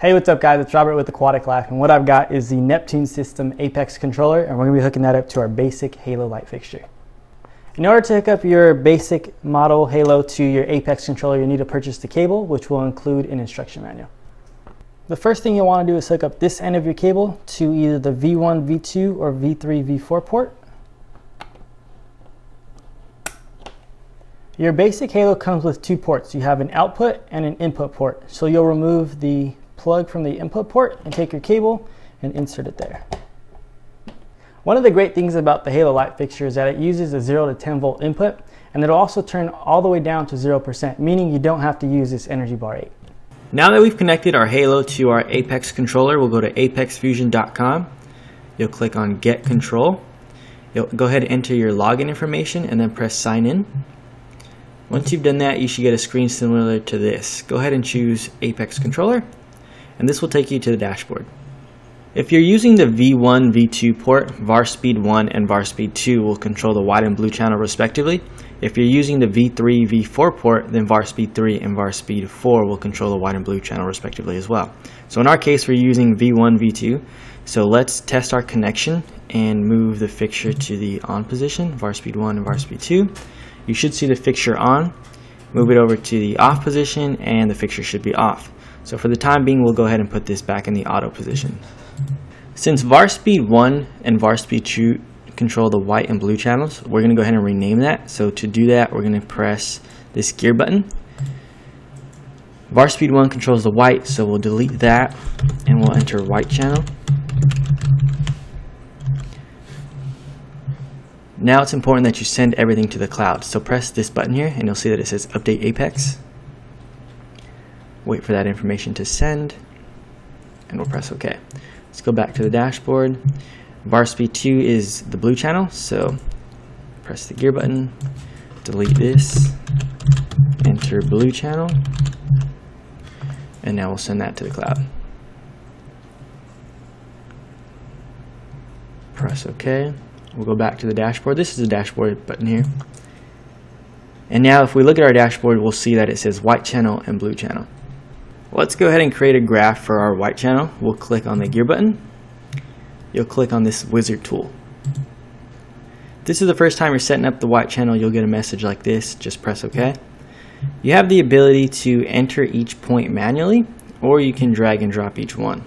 Hey, what's up guys? It's Robert with Aquatic Life and what I've got is the Neptune System Apex controller and we're going to be hooking that up to our basic Halo light fixture. In order to hook up your basic model Halo to your Apex controller, you need to purchase the cable, which will include an instruction manual. The first thing you'll want to do is hook up this end of your cable to either the V1, V2, or V3, V4 port. Your basic Halo comes with two ports. You have an output and an input port. So you'll remove the plug from the input port and take your cable and insert it there. One of the great things about the Halo light fixture is that it uses a 0 to 10 volt input and it'll also turn all the way down to 0%, meaning you don't have to use this Energy Bar 8. Now that we've connected our Halo to our Apex controller, we'll go to apexfusion.com. You'll click on Get Control. You'll go ahead and enter your login information and then press Sign In. Once you've done that, you should get a screen similar to this. Go ahead and choose Apex Controller, and this will take you to the dashboard. If you're using the V1, V2 port, VarSpeed 1 and VarSpeed 2 will control the white and blue channel respectively. If you're using the V3, V4 port, then VarSpeed 3 and VarSpeed 4 will control the white and blue channel respectively as well. So in our case, we're using V1, V2. So let's test our connection and move the fixture to the on position, VarSpeed 1 and VarSpeed 2 you should see the fixture on. Move it over to the off position and the fixture should be off. So for the time being, we'll go ahead and put this back in the auto position. Since VarSpeed 1 and VarSpeed 2 control the white and blue channels, we're going to go ahead and rename that. So to do that, we're going to press this gear button. VarSpeed 1 controls the white, so we'll delete that and we'll enter white channel. Now it's important that you send everything to the cloud. So press this button here and you'll see that it says Update Apex. Wait for that information to send and we'll press OK. Let's go back to the dashboard. VarSpeed 2 is the blue channel, so press the gear button, delete this, enter blue channel, and now we'll send that to the cloud. Press OK. We'll go back to the dashboard. This is the dashboard button here. And now if we look at our dashboard, we'll see that it says white channel and blue channel. Let's go ahead and create a graph for our white channel. We'll click on the gear button. You'll click on this wizard tool. If this is the first time you're setting up the white channel, you'll get a message like this. Just press OK. You have the ability to enter each point manually, or you can drag and drop each one.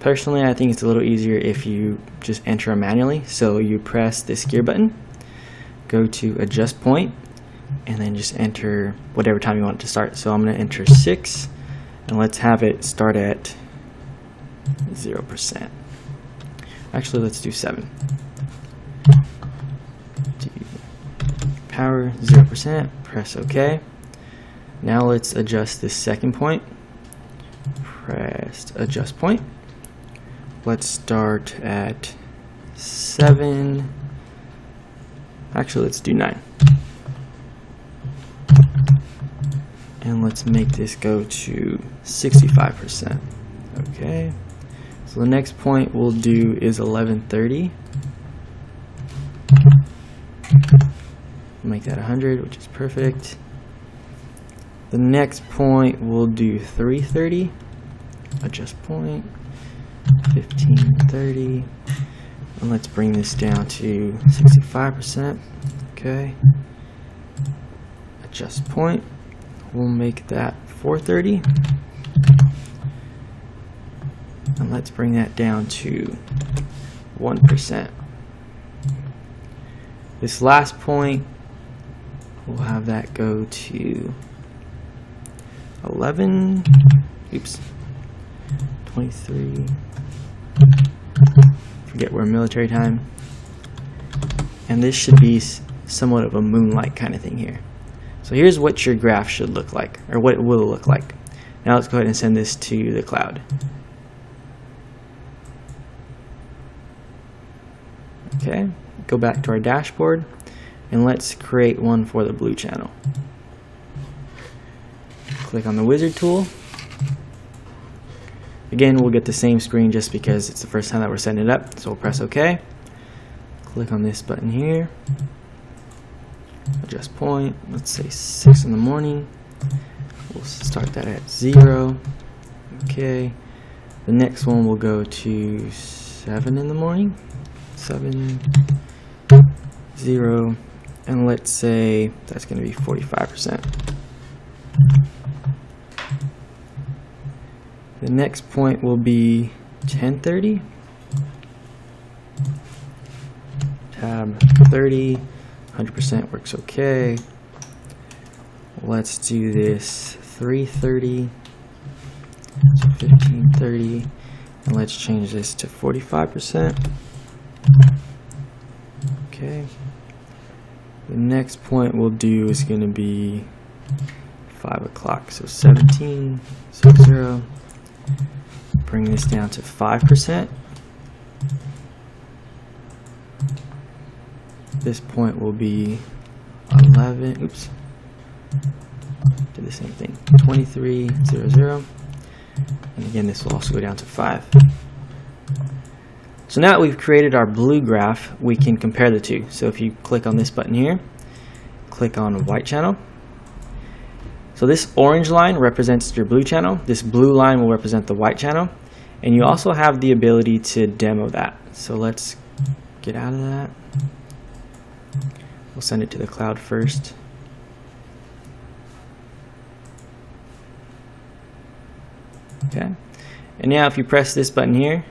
Personally, I think it's a little easier if you just enter them manually. So you press this gear button, go to adjust point, and then just enter whatever time you want it to start. So I'm going to enter 6, and let's have it start at 0%. Actually, let's do 7. Power 0%, press OK. Now let's adjust this second point. Press adjust point let's start at 7 actually let's do 9 and let's make this go to 65% okay so the next point we'll do is 1130 make that 100 which is perfect the next point we'll do 330 adjust point 15, 30. And let's bring this down to 65%. Okay. Adjust point. We'll make that 430. And let's bring that down to 1%. This last point, we'll have that go to 11. Oops. 23 forget we're military time and this should be somewhat of a moonlight kind of thing here so here's what your graph should look like or what it will look like now let's go ahead and send this to the cloud okay go back to our dashboard and let's create one for the blue channel click on the wizard tool Again, we'll get the same screen just because it's the first time that we're setting it up. So we'll press OK. Click on this button here. Adjust point. Let's say 6 in the morning. We'll start that at 0. Okay. The next one will go to 7 in the morning. 7, 0, and let's say that's going to be 45%. The next point will be 1030. Tab 30, 100% works okay. Let's do this 330, so 1530, and let's change this to 45%. Okay. The next point we'll do is going to be 5 o'clock, so 17, so 0. Bring this down to 5%. This point will be 11, oops, do the same thing, 23, 0, 0. And again, this will also go down to 5. So now that we've created our blue graph, we can compare the two. So if you click on this button here, click on white channel. So this orange line represents your blue channel. This blue line will represent the white channel. And you also have the ability to demo that. So let's get out of that. We'll send it to the cloud first. Okay. And now if you press this button here,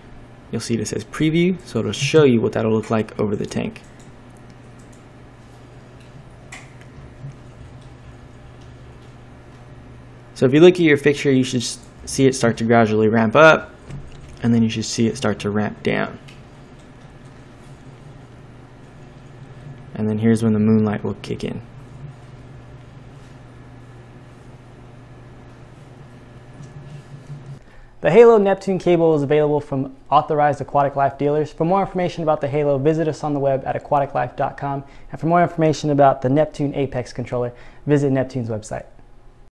you'll see it says preview, so it'll show you what that'll look like over the tank. So if you look at your fixture, you should see it start to gradually ramp up, and then you should see it start to ramp down. And then here's when the moonlight will kick in. The Halo Neptune cable is available from authorized Aquatic Life dealers. For more information about the Halo, visit us on the web at aquaticlife.com. And for more information about the Neptune Apex controller, visit Neptune's website.